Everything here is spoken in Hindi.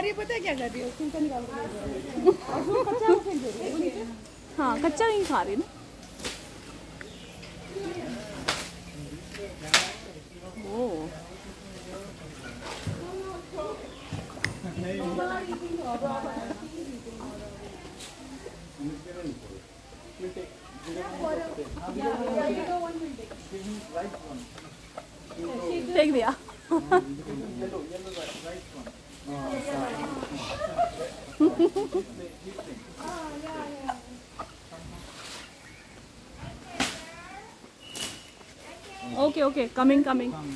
रही है पता है क्या कर रही है? छिलका निकाल के है। कच्चा फेंक दे रही है वो हाँ? कच्चा नहीं खा रही ना। ओ। फेंक दिया। okay, okay, coming, coming. Oh,